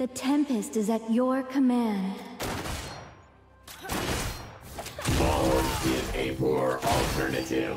The Tempest is at your command. Bone is a poor alternative.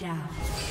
down.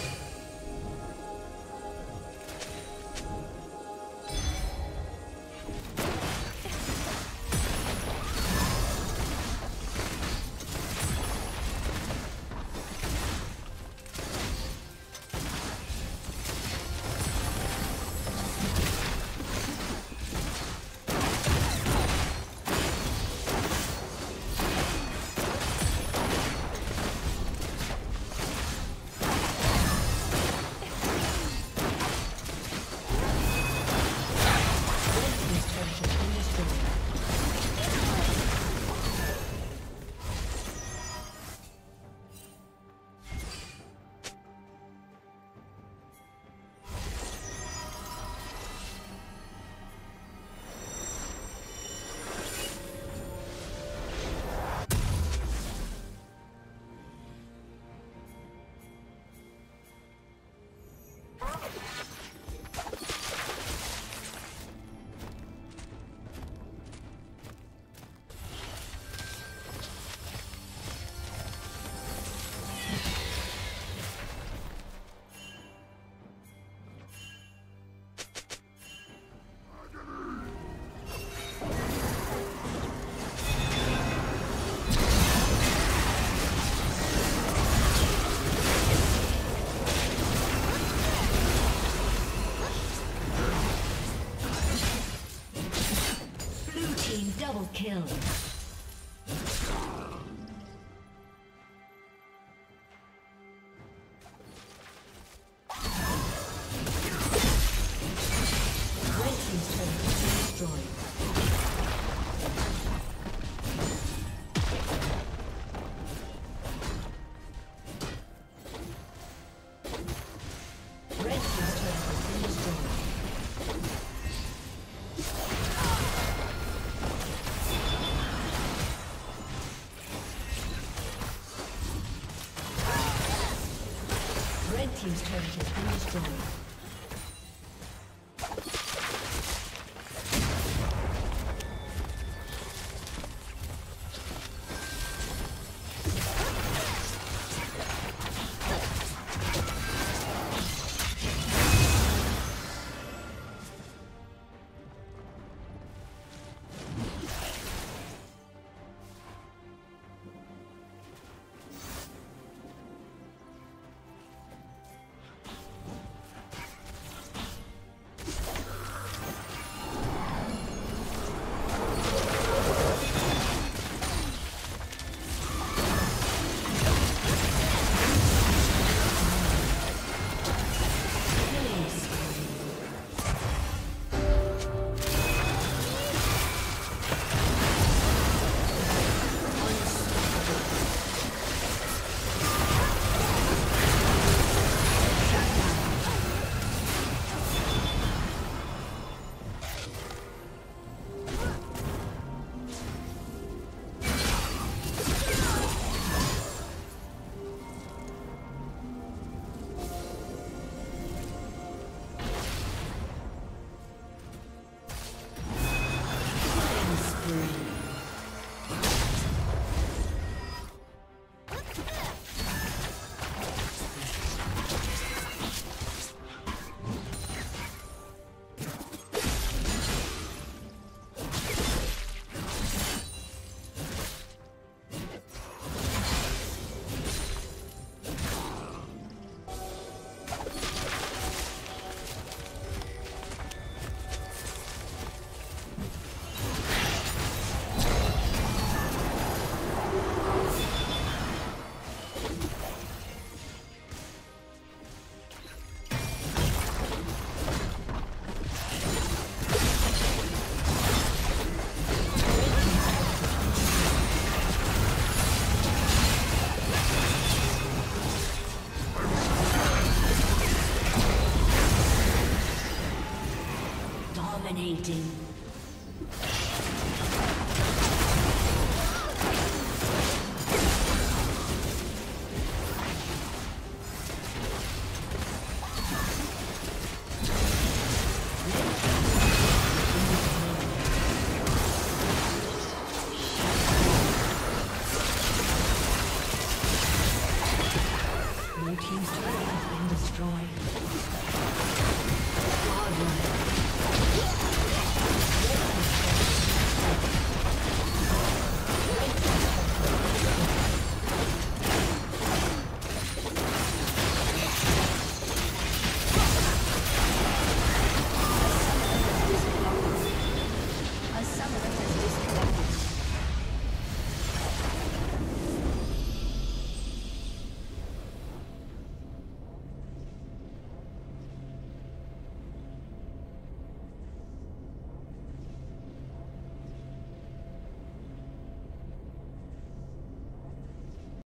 Dominating.